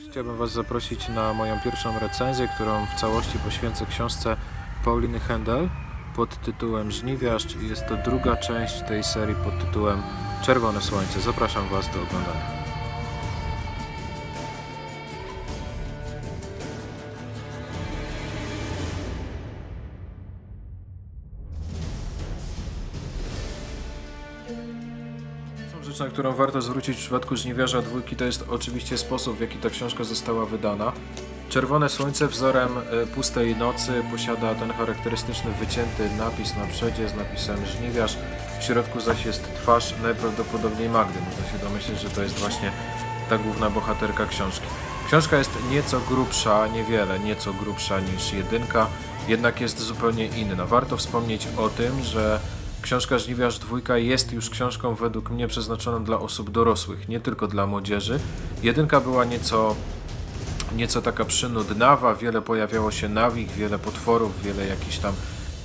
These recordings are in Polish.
Chciałbym Was zaprosić na moją pierwszą recenzję, którą w całości poświęcę książce Pauliny Händel pod tytułem Żniwiarz. Jest to druga część tej serii pod tytułem Czerwone Słońce. Zapraszam Was do oglądania. Rzecz, na którą warto zwrócić w przypadku Żniwiarza dwójki, to jest oczywiście sposób, w jaki ta książka została wydana. Czerwone Słońce wzorem e, pustej nocy posiada ten charakterystyczny wycięty napis na przedzie z napisem Żniwiarz. W środku zaś jest twarz najprawdopodobniej Magdy. Można się domyślić, że to jest właśnie ta główna bohaterka książki. Książka jest nieco grubsza, niewiele, nieco grubsza niż jedynka, jednak jest zupełnie inna. Warto wspomnieć o tym, że Książka Żniwiarz Dwójka jest już książką według mnie przeznaczoną dla osób dorosłych, nie tylko dla młodzieży. Jedynka była nieco, nieco taka przynudnawa, wiele pojawiało się nawik, wiele potworów, wiele jakichś tam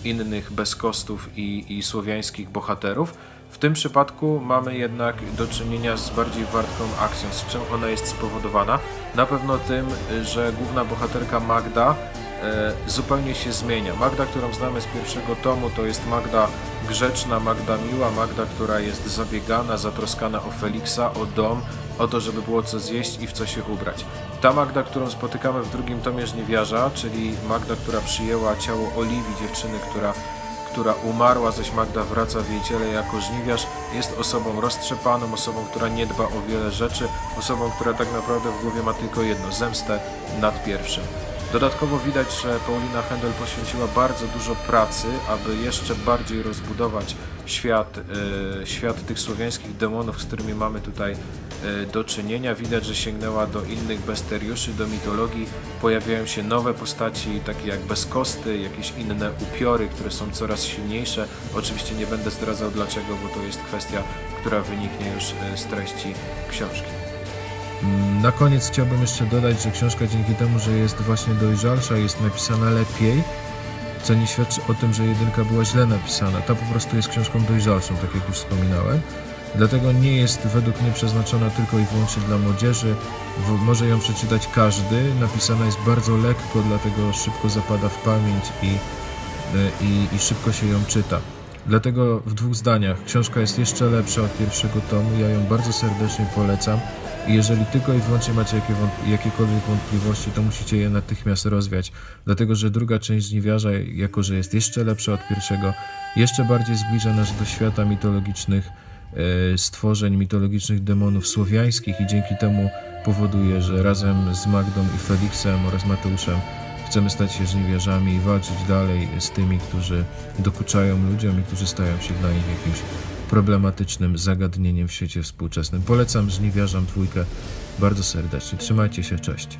innych bezkostów i, i słowiańskich bohaterów. W tym przypadku mamy jednak do czynienia z bardziej wartką akcją. Z czym ona jest spowodowana? Na pewno tym, że główna bohaterka Magda zupełnie się zmienia. Magda, którą znamy z pierwszego tomu, to jest Magda grzeczna, Magda miła, Magda, która jest zabiegana, zatroskana o Feliksa, o dom, o to, żeby było co zjeść i w co się ubrać. Ta Magda, którą spotykamy w drugim tomie Żniwiarza, czyli Magda, która przyjęła ciało Oliwii, dziewczyny, która która umarła, zaś Magda wraca w jej ciele jako żniwiarz, jest osobą roztrzepaną, osobą, która nie dba o wiele rzeczy, osobą, która tak naprawdę w głowie ma tylko jedno zemstę nad pierwszym. Dodatkowo widać, że Paulina Händel poświęciła bardzo dużo pracy, aby jeszcze bardziej rozbudować świat, e, świat tych słowiańskich demonów, z którymi mamy tutaj e, do czynienia. Widać, że sięgnęła do innych besteriuszy, do mitologii. Pojawiają się nowe postaci, takie jak bezkosty, jakieś inne upiory, które są coraz silniejsze. Oczywiście nie będę zdradzał dlaczego, bo to jest kwestia, która wyniknie już e, z treści książki. Na koniec chciałbym jeszcze dodać, że książka dzięki temu, że jest właśnie dojrzalsza, jest napisana lepiej, co nie świadczy o tym, że jedynka była źle napisana. Ta po prostu jest książką dojrzalszą, tak jak już wspominałem. Dlatego nie jest według mnie przeznaczona tylko i wyłącznie dla młodzieży. Może ją przeczytać każdy. Napisana jest bardzo lekko, dlatego szybko zapada w pamięć i, y, i, i szybko się ją czyta. Dlatego w dwóch zdaniach książka jest jeszcze lepsza od pierwszego tomu. Ja ją bardzo serdecznie polecam. I jeżeli tylko i wyłącznie macie jakie jakiekolwiek wątpliwości, to musicie je natychmiast rozwiać, dlatego że druga część Żniwiarza, jako że jest jeszcze lepsza od pierwszego, jeszcze bardziej zbliża nas do świata mitologicznych e, stworzeń, mitologicznych demonów słowiańskich i dzięki temu powoduje, że razem z Magdą i Feliksem oraz Mateuszem chcemy stać się żniwiarzami i walczyć dalej z tymi, którzy dokuczają ludziom i którzy stają się dla nich jakimś problematycznym zagadnieniem w świecie współczesnym. Polecam żniwiarzom dwójkę bardzo serdecznie. Trzymajcie się, cześć.